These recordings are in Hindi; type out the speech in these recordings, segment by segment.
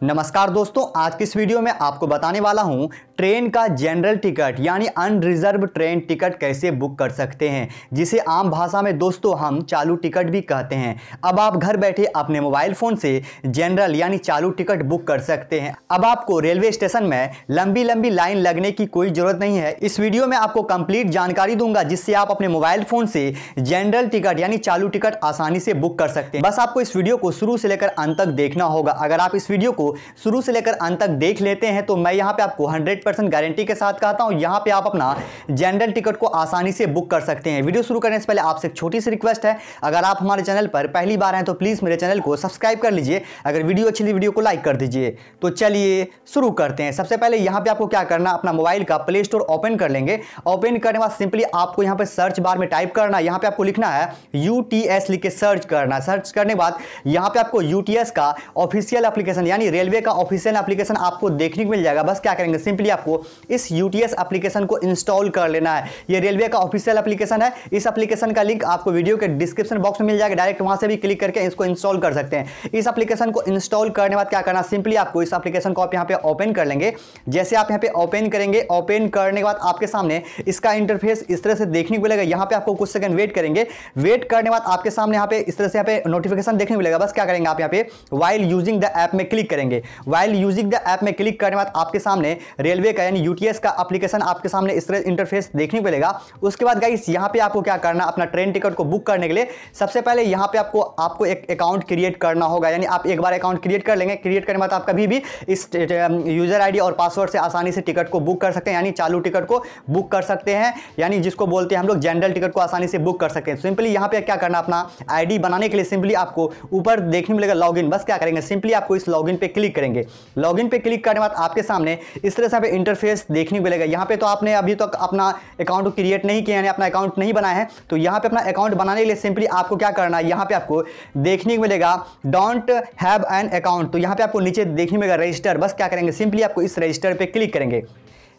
नमस्कार दोस्तों, आज की इस वीडियो में आपको बताने वाला हूँ, ट्रेन का जनरल टिकट यानी अनरिजर्व ट्रेन टिकट कैसे बुक कर सकते हैं। जिसे आम भाषा में दोस्तों हम चालू टिकट भी कहते हैं। अब आप घर बैठे अपने मोबाइल फ़ोन से जनरल यानी चालू टिकट बुक कर सकते हैं। अब आपको रेलवे स्टेशन में लंबी लंबी लाइन लगने की कोई ज़रूरत नहीं है। इस वीडियो में आपको कंप्लीट जानकारी दूँगा, जिससे आप अपने मोबाइल फ़ोन से जनरल टिकट यानी चालू टिकट आसानी से बुक कर सकते हैं। बस आपको इस वीडियो को शुरू से लेकर अंत तक देखना होगा। अगर आप इस वीडियो को शुरू से लेकर अंत तक देख लेते हैं। तो मैं यहाँ पे आपको 100 परसेंट गारंटी के साथ कहता हूँ, यहाँ पे आप अपना जनरल टिकट को आसानी से बुक कर सकते हैं। वीडियो शुरू करने से पहले आपसे एक छोटी सी रिक्वेस्ट है, अगर आप हमारे चैनल पर पहली बार हैं तो प्लीज़ मेरे चैनल को सब्सक्राइब कर लीजिए। अगर वीडियो अच्छी लगी, वीडियो को लाइक कर दीजिए। तो चलिए शुरू करते हैं। सबसे पहले यहाँ पर आपको क्या करना, अपना मोबाइल का प्ले स्टोर ओपन कर लेंगे। ओपन करने के बाद सिंपली आपको यहाँ पे सर्च बार में टाइप करना, यहाँ पर आपको लिखना है यू लिख के सर्च करना। सर्च करने के बाद यहाँ पे आपको यू का ऑफिशियल एप्लीकेशन, यानी रेलवे का ऑफिशियल एप्लीकेशन आपको देखने को मिल जाएगा। बस क्या करेंगे? सिंपली आपको इस यूटीएस एप्लीकेशन को इंस्टॉल कर लेना है। ये रेलवे का ऑफिशियल एप्लीकेशन है। इस एप्लीकेशन का लिंक आपको वीडियो के डिस्क्रिप्शन बॉक्स में मिल जाएगा। डायरेक्ट वहाँ से भी क्लिक करके इसको इंस्टॉल कर सकते हैं। इस एप्लीकेशन को इंस्टॉल करने बाद क्या करना, सिंपली आपको इस एप्लीकेशन को आप यहाँ पे ओपन कर लेंगे। जैसे आप यहाँ पे ओपन करेंगे, ओपन करने के बाद आपके सामने इसका इंटरफेस इस तरह से देखने को मिलेगा। यहाँ पे आपको कुछ सेकंड वेट करेंगे। वेट करने बाद आपके सामने यहाँ पे इस तरह से यहाँ पे नोटिफिकेशन देखने को मिलेगा। बस क्या करेंगे आप यहाँ पे वाइल यूजिंग द ऐप में क्लिक करेंगे। वाइल यूजिंग द ऐप में क्लिक करने बाद आपके सामने रेलवे का यानी यूटीएस का एप्लीकेशन आपके सामने इस तरह इंटरफेस देखने को मिलेगा। उसके बाद गाइस यहाँ पे आपको क्या करना अपना ट्रेन टिकट को बुक करने के लिए सबसे पहले यहाँ पे आपको आपको एक अकाउंट क्रिएट करना होगा। यानी आप एक बार अकाउंट क्रिएट कर लेंगे। क्रिएट करने बाद आप कभी भी इस यूज़र आईडी और पासवर्ड से आसानी से टिकट को बुक कर सकते हैं। यानी चालू टिकट को बुक कर सकते हैं। यानी जिसको बोलते हैं हम लोग जनरल टिकट को आसानी से बुक कर सकते हैं। सिंपली यहाँ पे क्या करना अपना आईडी बनाने के लिए सिंपली आपको ऊपर देखने मिलेगा लॉगिन बस क्या करेंगे? सिंपली आपको इस लॉगिन पे क्लिक करेंगे। लॉगिन पे क्लिक करने के बाद आपके सामने इस तरह से इंटरफेस देखने को मिलेगा। यहाँ पे तो आपने अभी तक तो अपना अकाउंट क्रिएट नहीं किया यानी अपना अकाउंट नहीं बनाया है तो यहाँ पे अपना अकाउंट बनाने के लिए सिंपली आपको क्या करना है, यहाँ पे आपको देखने को मिलेगा डोंट हैव एन अकाउंट तो यहाँ पे आपको नीचे देखने मिलेगा रजिस्टर बस क्या करेंगे, सिंपली आपको इस रजिस्टर पर क्लिक करेंगे।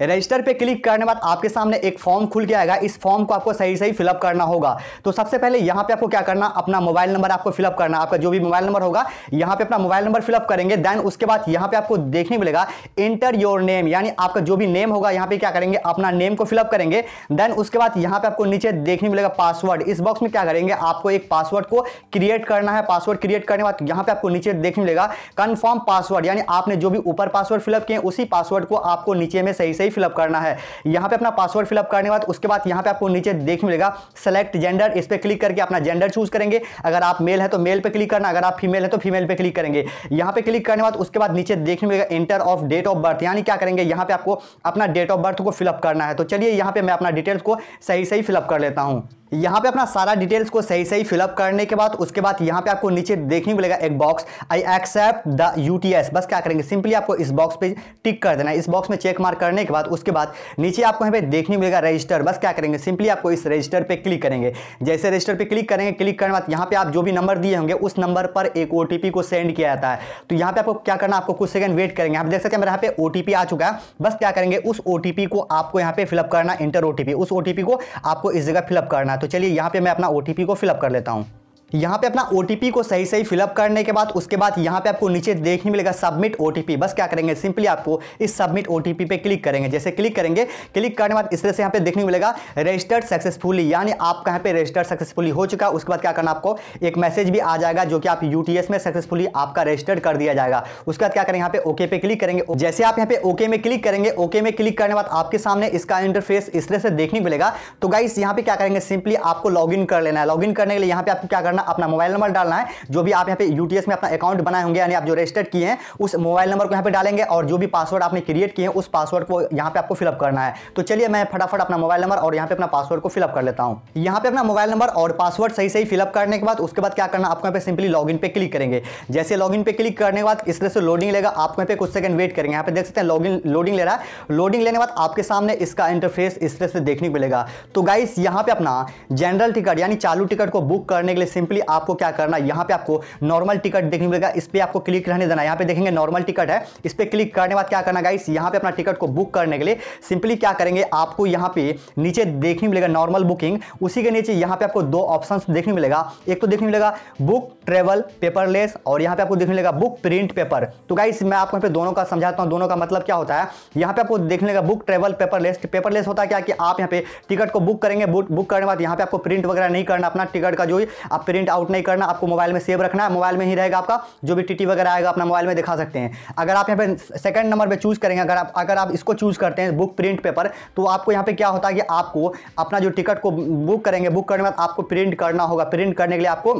रजिस्टर पे क्लिक करने बाद आपके सामने एक फॉर्म खुल के आएगा। इस फॉर्म को आपको सही सही फिलअप करना होगा। तो सबसे पहले यहाँ पे आपको क्या करना, अपना मोबाइल नंबर आपको फिलअप करना आपका जो भी मोबाइल नंबर होगा, यहाँ पे अपना मोबाइल नंबर फिलअप करेंगे। देन उसके बाद यहाँ पे आपको देखने मिलेगा इंटर योर नेम यानी आपका जो भी नेम होगा, यहाँ पे क्या करेंगे, अपना नेम को फिलअप करेंगे। देन उसके बाद यहाँ पे आपको नीचे देखने मिलेगा पासवर्ड इस बॉक्स में क्या करेंगे, आपको एक पासवर्ड को क्रिएट करना है। पासवर्ड क्रिएट करने बाद यहाँ पे आपको नीचे देखने मिलेगा कन्फर्म पासवर्ड यानी आपने जो भी ऊपर पासवर्ड फिलअप किए उसी पासवर्ड को आपको नीचे में सही सही फिलअप करना है। यहाँ पे अपना पासवर्ड फिलअप करने के बाद उसके बाद यहाँ पे आपको नीचे देख मिलेगा सेलेक्ट जेंडर इस पर क्लिक करके अपना जेंडर चूज़ करेंगे। अगर आप मेल है तो मेल पर क्लिक करना, अगर आप फीमेल है तो फीमेल पर क्लिक करेंगे। यहाँ पे क्लिक करने के बाद उसके बाद नीचे देखने मिलेगा enter of date of birth यानी क्या करेंगे? यहाँ पे आपको अपना डेट ऑफ़ बर्थ को फिलअप करना है। तो चलिए यहाँ पे मैं अपना डिटेल्स को सही सही फिलअप कर लेता हूँ। यहाँ पे अपना सारा डिटेल्स को सही सही फिलअप करने के बाद, उसके बाद यहाँ पे आपको नीचे देखने को मिलेगा एक box I accept the UTS बस क्या करेंगे? सिंपली आपको इस बॉक्स पे टिक कर देना है। इस बॉक्स में चेक मार्क करने के बाद, उसके बाद नीचे आपको यहाँ पे देखने को मिलेगा रजिस्टर बस क्या करेंगे? सिंपली आपको इस रजिस्टर पर क्लिक करेंगे। जैसे रजिस्टर पर क्लिक करेंगे क्लिक करने बाद यहाँ पे आप जो भी नंबर दिए होंगे, उस नंबर पर एक ओ को सेंड किया जाता है। तो यहाँ पे आपको क्या करना आपको कुछ सेकंड वेट करेंगे। आप देख सकते हैं, मेरे यहाँ पे ओटीपी आ चुका है। बस क्या करेंगे? उस ओ को आपको यहाँ पे फिलअप करना इंटर ओ उस ओटीपी को आपको इस जगह फिलअप करना तो चलिए यहाँ पे मैं अपना ओ को फिलअप कर लेता हूँ। यहाँ पे अपना ओ को सही सही फिलअप करने के बाद, उसके बाद यहाँ पे आपको नीचे देखने मिलेगा सबमिट ओटीपी बस क्या करेंगे? सिंपली आपको इस सबमिट ओटीपी पे क्लिक करेंगे। जैसे क्लिक करेंगे क्लिक करने के बाद इस तरह से यहाँ पे देखने मिलेगा रजिस्टर्ड सक्सेसफुली यानी आपका यहाँ पे रजिस्टर्ड सक्सेसफुली हो चुका। उसके बाद क्या करना आपको? एक मैसेज भी आ जाएगा जो कि आप यूटीएस में सक्सेसफुली आपका रजिस्टर्ड कर दिया जाएगा। उसके बाद क्या करेंगे? यहाँ पे ओके पे क्लिक करेंगे। जैसे आप यहाँ पे ओके में क्लिक करेंगे ओके में क्लिक करने के बाद आपके सामने इसका इंटरफेस इस तरह से देखने मिलेगा। तो गाइस यहाँ पे क्या करेंगे? सिंपली आपको लॉग कर लेना है। लॉग करने के लिए यहाँ पे आपको क्या करना अपना मोबाइल नंबर डालना है। जो भी आप यहाँ पे यूटीएस में अपना अकाउंट बनाए होंगे, यानी आप जो रजिस्टर्ड किए हैं, उस मोबाइल नंबर को यहाँ पे डालेंगे और जो भी पासवर्ड आपने क्रिएट किए हैं, उस पासवर्ड को यहाँ पे आपको फिलअप करना है। तो चलिए मैं फटाफट अपना मोबाइल नंबर और यहाँ पे अपना पासवर्ड को फिलअप कर लेता हूँ। यहाँ पे अपना मोबाइल नंबर और पासवर्ड सही सही फिलअप करने के बाद, उसके बाद क्या करना, आपको यहाँ पे सिंपली लॉग पे क्लिक करेंगे। जैसे लॉग पे क्लिक करने के बाद, इस तरह से लोडिंग लेगा, आपको यहाँ पे कुछ सेकंड वेट करेंगे। यहाँ पे देख सकते हैं लॉगिन लोडिंग ले रहा है। लोडिंग लेने के बाद आपके सामने इसका इंटरफेस इस तरह से देखने को मिलेगा। तो गाइस यहाँ पे अपना जनरल टिकट यानी चालू टिकट को बुक करने के लिए सिंपली आपको क्या करना यहाँ पे आपको नॉर्मल टिकट देखने मिलेगा इस पर आपको क्लिक रहने देना यहाँ पे देखेंगे नॉर्मल टिकट है इस पर क्लिक करने बाद क्या करना गाइस यहाँ पे अपना टिकट को बुक करने के लिए सिंपली क्या करेंगे आपको यहाँ पे नीचे देखने मिलेगा नॉर्मल बुकिंग उसी के नीचे यहाँ पे आपको दो ऑप्शन देखने मिलेगा एक तो देखने मिलेगा बुक ट्रेवल पेपरलेस और यहाँ पे आपको देखने मिलेगा बुक प्रिंट पेपर तो गाइस मैं आपको यहाँ पे दोनों का समझाता हूँ दोनों का मतलब क्या होता है यहाँ पे आपको देखने मिलेगा बुक ट्रेवल पेपरलेस पेपरलेस होता है क्या कि आप यहाँ पे टिकट को बुक करेंगे बुक करने बाद यहाँ पे आपको प्रिंट वगैरह नहीं करना अपना टिकट का जो आप प्रिंट आउट नहीं करना, आपको मोबाइल में सेव रखना है मोबाइल में ही रहेगा आपका, जो भी टी वगैरह आएगा, अपना मोबाइल में दिखा सकते हैं। अगर आप यहाँ पे सेकंड नंबर पे चूज़ करेंगे, अगर आप अगर आप इसको चूज़ करते हैं बुक प्रिंट पेपर तो आपको यहाँ पे क्या होता है कि आपको अपना जो टिकट को बुक करेंगे बुक करने के बाद आपको प्रिंट करना होगा। प्रिंट करने के लिए आपको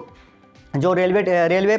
जो रेलवे रेलवे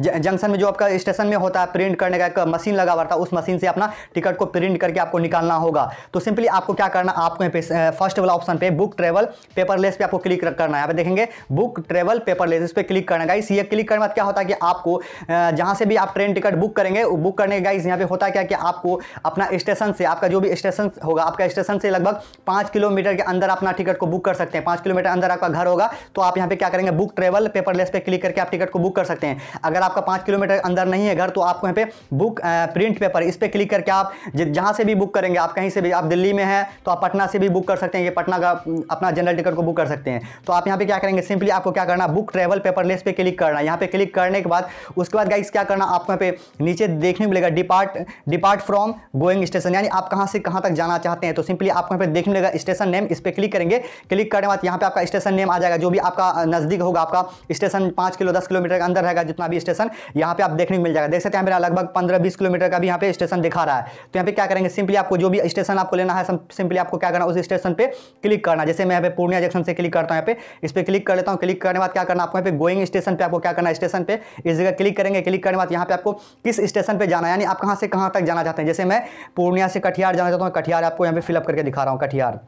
जंक्शन में जो आपका स्टेशन में होता है प्रिंट करने का एक मशीन लगा हुआ था, उस मशीन से अपना टिकट को प्रिंट करके आपको निकालना होगा। तो सिंपली आपको क्या करना, आपको यहाँ पे फ़र्स्ट वाला ऑप्शन पे बुक ट्रेवल पेपरलेस पे आपको क्लिक करना है। यहाँ पे देखेंगे, बुक ट्रेवल पेपरलेस, इस पर क्लिक करना गाइस, ये क्लिक करने बाद क्या होता है कि आपको जहाँ से भी आप ट्रेन टिकट बुक करेंगे बुक करने गाइस, यहाँ पे होता है क्या कि आपको अपना स्टेशन से, आपका जो भी स्टेशन होगा, आपका स्टेशन से लगभग पाँच किलोमीटर के अंदर अपना टिकट को बुक कर सकते हैं। पाँच किलोमीटर अंदर आपका घर होगा तो आप यहाँ पे क्या करेंगे, बुक ट्रेवल पेपरलेस पे क्लिक करके आप टिकट को बुक कर सकते हैं। अगर आपका पाँच किलोमीटर अंदर नहीं है घर तो आपको यहाँ पे बुक प्रिंट पेपर, इस पर क्लिक करके आप जहाँ से भी बुक करेंगे, आप कहीं से भी, आप दिल्ली में हैं तो आप पटना से भी बुक कर सकते हैं। ये पटना का अपना जनरल टिकट को बुक कर सकते हैं। तो आप यहाँ पे क्या करेंगे, सिंपली आपको क्या करना, बुक ट्रेवल पेपरलेस पे क्लिक करना। यहाँ पे क्लिक करने के बाद, उसके बाद गाइस क्या करना, आपको यहाँ पे नीचे देखने को मिलेगा depart depart from going station यानी आप कहाँ से कहाँ तक जाना चाहते हैं तो सिंपली आपको यहाँ पे देखने मिलेगा स्टेशन नेम इस पर क्लिक करेंगे। क्लिक करने के बाद यहाँ पे आपका स्टेशन नेम आ जाएगा, जो भी आपका नज़दीक होगा आपका स्टेशन पाँच किलो, दस किलोमीटर के अंदर रहेगा जितना भी स्टेशन यहाँ पे आप देखने को मिल जाएगा। देख सकते हैं मेरा लगभग पंद्रह बीस किलोमीटर का भी यहाँ पे स्टेशन दिखा रहा है। तो यहाँ पे क्या करेंगे? सिंपली आपको जो भी स्टेशन आपको लेना है सिंपली आपको क्या करना उस स्टेशन पे क्लिक करना जैसे मैं यहाँ पे पूर्णिया जंक्शन से क्लिक करता हूँ यहाँ पे, इस पर क्लिक कर लेता हूँ। क्लिक करने बाद क्या करना आपको, यहाँ पे गोइंग स्टेशन पे आपको क्या करना स्टेशन पर इस जगह क्लिक करेंगे। क्लिक करने बाद यहाँ पे आपको किस स्टेशन पे जाना यानी आप कहाँ से कहाँ तक जाना चाहते हैं? जैसे मैं पूर्णिया से कटिहार जाना चाहता हूँ, कटिहार आपको यहाँ पे फिलअप करके दिखा रहा हूँ, कटिहार।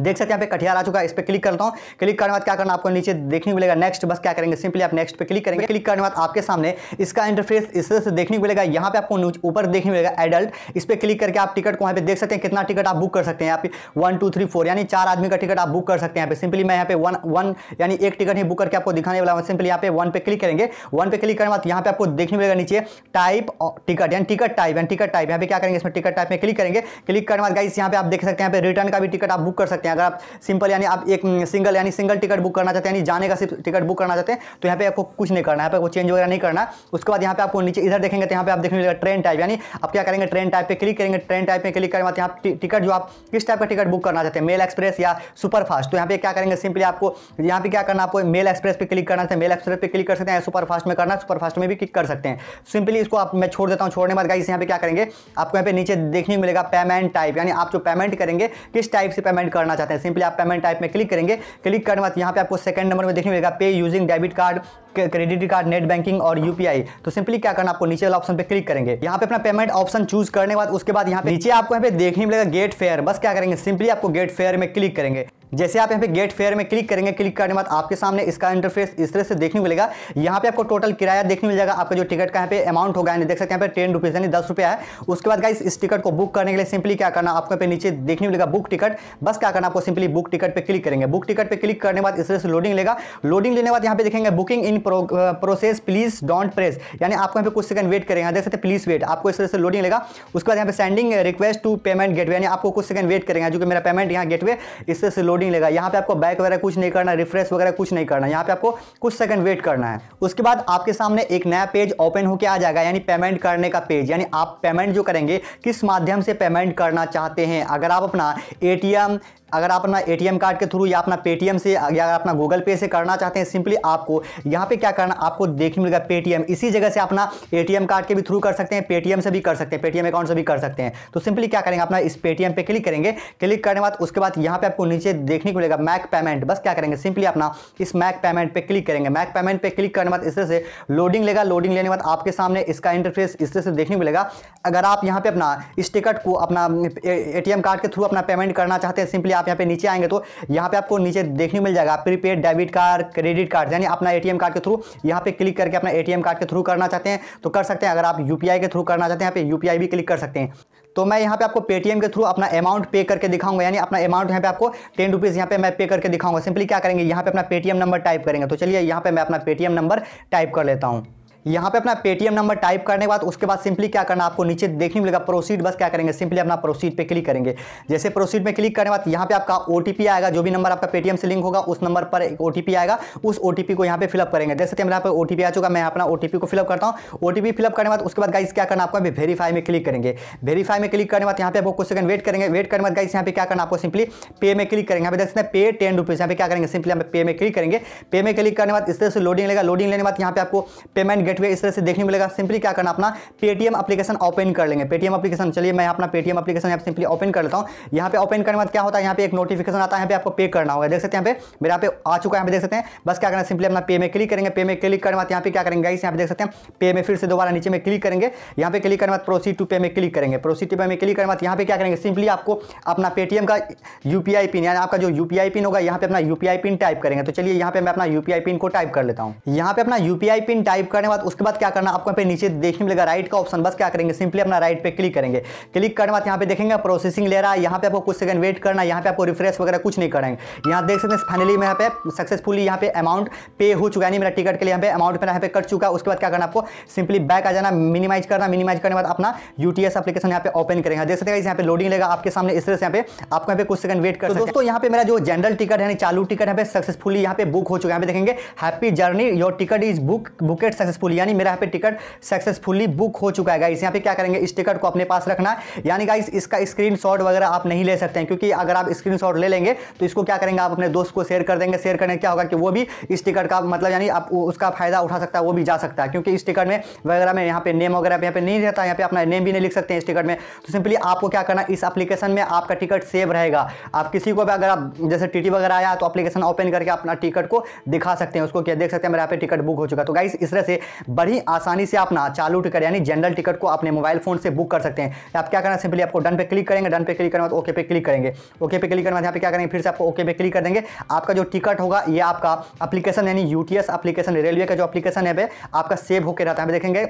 देख सकते हैं यहाँ पे कटिहार आ चुका है इस पर क्लिक करता हूँ क्लिक करने बाद क्या करना आपको नीचे देखने को मिलेगा नेक्स्ट बस क्या करेंगे सिंपली आप नेक्स्ट पे क्लिक करेंगे क्लिक करने बाद आपके सामने इसका इंटरफेस इस तरह से देखने को मिलेगा यहाँ पे आपको ऊपर देखने मिलेगा एडल्ट इस पर क्लिक करके आप टिकट को यहाँ पे देख सकते हैं कितना टिकट आप बुक कर सकते हैं यहाँ पे वन टू थ्री फोर यानी चार आदमी का टिकट आप बुक कर सकते हैं यहाँ पे सिंपली मैं यहाँ पे वन वन यानी एक टिकट ही बुक करके आपको दिखाने वाला हूँ सिंपली यहाँ पे वन पे क्लिक करेंगे वन पे क्लिक करने बाद यहाँ पे आपको देखने मिलेगा नीचे टाइप टिकट यानी टिकट टाइप यानी टिकट टाइप यहाँ पे क्या करेंगे इसमें टिकट टाइप में क्लिक करेंगे क्लिक करने बाद गाइस यहाँ पे आप देख सकते हैं यहाँ पे रिटर्न का भी टिकट आप बुक कर सकते हैं अगर आप सिंपल यानी आप एक सिंगल यानी सिंगल टिकट बुक करना चाहते हैं, यानी जाने का सिर्फ़ टिकट बुक करना चाहते हैं तो यहाँ पे आपको कुछ नहीं करना है। पे चेंज वगैरह नहीं करना उसके बाद यहाँ पे आपको नीचे इधर देखेंगे तो यहाँ पे आप देखने मिलेगा ट्रेन टाइप यानी आप क्या करेंगे ट्रेन टाइप पे क्लिक करेंगे ट्रेन टाइप पे क्लिक करने बाद यहाँ टिकट जो आप किस टाइप का टिकट बुक करना चाहते हैं मेल एक्सप्रेस या सुपरफास्ट तो यहाँ पे क्या करेंगे सिंपली आपको यहाँ पे क्या करना आपको मेल एक्सप्रेस पे क्लिक करना है। मेल एक्सप्रेस पे क्लिक कर सकते हैं सुपर फास्ट में करना सुपर फास्ट में भी क्लिक कर सकते हैं। सिंपली इसको आप, मैं छोड़ देता हूँ, छोड़ने बाद गाइस यहाँ पे क्या करेंगे, आपको यहाँ पे नीचे देखने मिलेगा पेमेंट टाइप यानी आप जो पेमेंट करेंगे, किस टाइप से पेमेंट करना चाहते हैं। सिंपली आप पेमेंट टाइप में क्लिक करेंगे। क्लिक करने के बाद यहाँ पे आपको सेकंड नंबर में देखने मिलेगा pay using debit card credit card net banking और यूपीआई तो सिंपली क्या करना आपको नीचे वाला ऑप्शन पे क्लिक करेंगे। यहाँ पे अपना पेमेंट ऑप्शन चूज़ करने के बाद, उसके बाद यहाँ पे नीचे आपको यहाँ पे देखने मिलेगा गेट फेयर बस क्या करेंगे सिंपली आपको गेट फेयर में क्लिक करेंगे। जैसे आप यहाँ पे गेट फेयर में क्लिक करेंगे क्लिक करने के बाद आपके सामने इसका इंटरफेस इस तरह से देखने मिलेगा। यहाँ पे आपको टोटल किराया देखने मिल जाएगा। आपका जो टिकट का यहाँ पे अमाउंट होगा, यानी देख सकते हैं यहाँ पे टेन रुपीज़ यानी दस रुपया है। उसके बाद इस टिकट को बुक करने के लिए सिंपली क्या करना, आपको पे नीचे देखने मिलेगा बुक टिकट बस क्या करना, आपको सिंपली बुक टिकट पर क्लिक करेंगे। बुक टिकट पर क्लिक करने बाद इस तरह से लोडिंग लेगा लोडिंग लेने बाद यहाँ पे देखेंगे booking in process please don't press यानी आपको यहाँ पे कुछ सेकंड वेट करेंगे। देख सकते हैं प्लीज़ वेट आपको इस तरह से लोडिंग लेगा उसके बाद यहाँ पे sending request to payment gateway यानी आपको कुछ सेकंड वेट करेंगे, जो कि मेरा पेमेंट यहाँ गेटवे इस तरह से लोडिंग लेगा यहाँ पे आपको बैक वगैरह कुछ नहीं करना रिफ्रेश वगैरह कुछ नहीं करना। यहाँ पे आपको कुछ सेकंड वेट करना है। उसके बाद आपके सामने एक नया पेज ओपन होकर आ जाएगा, यानी पेमेंट करने का पेज यानी आप पेमेंट जो करेंगे, किस माध्यम से पेमेंट करना चाहते हैं? अगर आप अपना एटीएम अगर आप अपना एटीएम कार्ड के थ्रू या अपना पेटीएम से या अपना गूगल पे से करना चाहते हैं सिंपली आपको यहाँ पे क्या करना, आपको देखने मिलेगा पेटीएम इसी जगह से अपना एटीएम कार्ड के भी थ्रू कर सकते हैं पेटीएम से भी कर सकते हैं पेटीएम अकाउंट से भी कर सकते हैं। तो सिंपली क्या करेंगे, अपना इस पेटीएम पे क्लिक करेंगे। क्लिक करने बाद, उसके बाद यहाँ पे आपको नीचे देखने को मिलेगा मैक पेमेंट बस क्या करेंगे सिंपली अपना इस मैक पेमेंट पे क्लिक करेंगे। मैक पेमेंट पे क्लिक करने बाद इस तरह से लोडिंग लेगा। लोडिंग लेने के बाद आपके सामने इसका इंटरफेस इस तरह से देखने को मिलेगा। अगर आप यहाँ पे अपना इस टिकट को अपना एटीएम कार्ड के थ्रू अपना पेमेंट करना चाहते हैं सिंपली आप यहाँ पे नीचे आएँगे तो यहाँ पे आपको नीचे देखने मिल जाएगा। Prepaid debit card credit card यानी अपना एटीएम कार्ड के थ्रू यहाँ पे क्लिक करके अपना एटीएम कार्ड के थ्रू करना चाहते हैं तो कर सकते हैं। अगर आप यूपीआई के थ्रू करना चाहते हैं, यहाँ पे यूपीआई भी क्लिक कर सकते हैं। तो मैं यहाँ पे आपको पेटीएम के थ्रू अपना अमाउंट पे करके दिखाऊँगा, यानी अपना अमाउंट यहाँ पे आपको टेन रुपीज़ यहाँ पे मैं पे करके दिखाऊँगा। सिंपली क्या करेंगे, यहाँ पे अपना पेटीएम नंबर टाइप करेंगे। तो चलिए, यहाँ पे मैं अपना पेटीएम नंबर टाइप कर लेता हूँ। यहाँ पे अपना पेटीएम नंबर टाइप करने के बाद उसके बाद सिंपली क्या करना आपको नीचे देखने मिलेगा प्रोसीड बस क्या करेंगे सिंपली अपना प्रोसीड पे क्लिक करेंगे जैसे प्रोसीड में क्लिक करने के बाद यहाँ पे आपका ओ आएगा जो भी नंबर आपका पेटीएम से लिंक होगा उस नंबर पर एक ओ आएगा उस ओटीपी को यहाँ पे फिलअप करेंगे जैसे कि मेरा पे ओ आ चुका मैं अपना ओटीपी को फिलअप करता हूँ ओ फिलअप करने के बाद उसके बाद गाइस क्या करना आपको वेरीफाई में क्लिक करेंगे वेरीफाई में क्लिक करने के बाद यहाँ पे आपको कुछ सेकंड वेट करेंगे वेट करने बाद गाइस यहाँ पे क्या करना आपको सिंपली पे में क्लिक करेंगे यहाँ पे देखते हैं पे टेन रुपीज़ यहाँ पे क्या करेंगे सिंपली यहाँ पे पे में क्लिक करेंगे पे में क्लिक करने बाद इस तरह से लोडिंग लेगा लोडिंग लेने के बाद यहाँ पे आपको पेमेंट गेटवे इस तरह से देखने मिलेगा सिंपली क्या करना अपना पेटीएम एप्लीकेशन ओपन कर लेंगे पेटीएम एप्लीकेशन चलिए मैं अपना पेटीएम एप्लीकेशन यहाँ सिंपली ओपन कर लेता हूँ यहाँ पे ओपन करने बाद क्या होता है यहाँ पे एक नोटिफिकेशन आता है यहाँ पे आपको पे करना होगा देख सकते हैं यहाँ पे मेरा पे आ चुका है यहाँ पे देख सकते हैं बस क्या करना सिंपली अपना पे में क्लिक करेंगे पे में क्लिक करने बाद यहाँ पे क्या करेंगे गाइस यहाँ पे देख सकते हैं पे में फिर से दोबारा नीचे में क्लिक करेंगे यहाँ पे क्लिक करने बाद प्रोसीड टू पे में क्लिक करेंगे प्रोसीड टू पे में क्लिक करने बाद यहाँ पे क्या करेंगे सिंपली आपको अपना पेटीएम का यूपीआई पिन यानी आपका जो यूपीआई पिन होगा यहाँ पे अपना यूपीआई पिन टाइप करेंगे तो चलिए यहाँ पे मैं अपना यूपीआई पिन को टाइप कर लेता हूँ यहाँ पे अपना यूपीआई पिन टाइप करने बाद उसके बाद क्या करना आपको पे नीचे देखने मिलेगा राइट का ऑप्शन बस क्या करेंगे सिंपली अपना राइट पे क्लिक करेंगे क्लिक करने बाद यहाँ पे देखेंगे प्रोसेसिंग ले रहा है यहाँ पे आपको कुछ सेकंड वेट करना यहाँ पे आपको रिफ्रेश वगैरह कुछ नहीं करेंगे यहाँ देख सकते हैं फाइनली मैं यहाँ पे सक्सेसफुली यहाँ पे अमाउंट पे हो चुका है नहीं मेरा टिकट के लिए यहाँ पे अमाउंट मेरा यहाँ पे कट चुका है उसके बाद क्या करना आपको सिंपली बैक आ जाना मिनिमाइज करना मिनिमाइज करने के बाद अपना यूटीएस एप्लीकेशन यहाँ पे ओपन करेंगे देख सकते हैं यहाँ पे लोडिंग लेगा आपके सामने इस तरह से यहाँ पे आपको यहाँ पे कुछ सेकंड वेट कर तो दोस्तों यहाँ पे मेरा जो जनरल टिकट है चालू टिकट यहाँ पे सक्सेसफुली यहाँ पे बुक हो चुका है यहाँ पे देखेंगे happy journey your ticket is book booked successfully यानी मेरा यहाँ पे टिकट सक्सेसफुली बुक हो चुका है गाइस यहाँ पे क्या करेंगे? इस टिकट को अपने पास रखना यानी गाइस इसका स्क्रीन वगैरह आप नहीं ले सकते हैं, क्योंकि अगर आप स्क्रीन ले लेंगे तो इसको क्या करेंगे? आप अपने दोस्त को शेयर कर देंगे। शेयर करने क्या होगा कि वो भी इस टिकट का मतलब यानी आप उसका फ़ायदा उठा सकता है, वो भी जा सकता है। क्योंकि इस टिकट में वगैरह में यहाँ पे नेम वगैरह यहाँ पे नहीं रहता, यहाँ पे अपना नेम भी नहीं लिख सकते हैं इस टिकट में। तो सिंपली आपको क्या करना इस एप्लीकेशन में आपका टिकट सेव रहेगा। आप किसी को भी अगर आप, जैसे टी वगैरह आया तो एप्लीकेशन ओपन करके अपना टिकट को दिखा सकते हैं, उसको क्या देख सकते हैं, मेरा यहाँ पे टिकट बुक हो चुका तो गाइस इस तरह से बड़ी आसानी से आप ना चालू टिकट, यानी जनरल टिकट को अपने मोबाइल फ़ोन से बुक कर सकते हैं। आप क्या करना सिंपली आपको डन पे क्लिक करेंगे डन पे क्लिक करने ओके पे क्लिक करेंगे। ओके पे क्लिक करने यहाँ पे क्या करेंगे, फिर से आपको ओके पे क्लिक कर देंगे। आपका जो टिकट होगा, ये आपका अपलीकेशन यानी यूटीएस एप्लीकेशन रेलवे का जो अपलीकेशन है, आपका सेव होकर रहता है। देखेंगे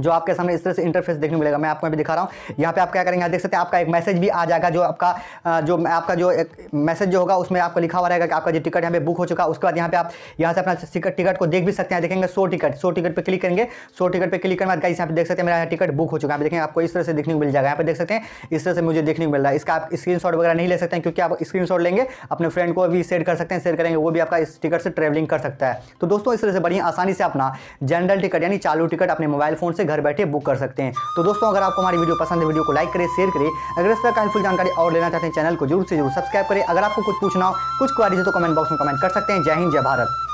जो आपके सामने इस तरह से इंटरफेस देखने को मिलेगा। मैं आपको अभी दिखा रहा हूँ। यहाँ पे आप क्या करेंगे देख सकते हैं, आपका एक मैसेज भी आ जाएगा जो आपका जो आपका जो एक मैसेज जो होगा, उसमें आपको लिखा हुआ रहेगा कि आपका जो टिकट यहाँ पे बुक हो चुका उसके बाद यहाँ पे आप, यहाँ से अपना टिकट को देख भी सकते हैं। देखेंगे सो टिकट सो टिकट पर क्लिक करेंगे। सो टिकट पर क्लिक करने बाद यहाँ पे देख सकते हैं, मेरा टिकट बुक हो चुका है। देखेंगे, आपको इस तरह से देखने को मिल जाएगा। यहाँ पे देख सकते हैं, इस तरह से मुझे देखने को मिल रहा है। इसका आप स्क्रीन वगैरह नहीं ले सकते हैं, क्योंकि आप स्क्रीन लेंगे, अपने फ्रेंड को भी शेयर कर सकते हैं शेयर करेंगे, वो भी आपका इस टिकट से ट्रेवलिंग कर सकता है। तो दोस्तों, इस तरह से बढ़िया आसानी से अपना जनरल टिकट यानी चालू टिकट अपने मोबाइल फ़ोन से घर बैठे बुक कर सकते हैं। तो दोस्तों, अगर आपको हमारी वीडियो पसंद है, वीडियो को लाइक करें शेयर करें। अगर इस तरह का हेल्पफुल जानकारी और लेना चाहते हैं चैनल को ज़रूर से ज़रूर सब्सक्राइब करें। अगर आपको कुछ पूछना हो, कुछ क्वारीज हो तो कमेंट बॉक्स में कमेंट कर सकते हैं। जय हिंद, जय भारत।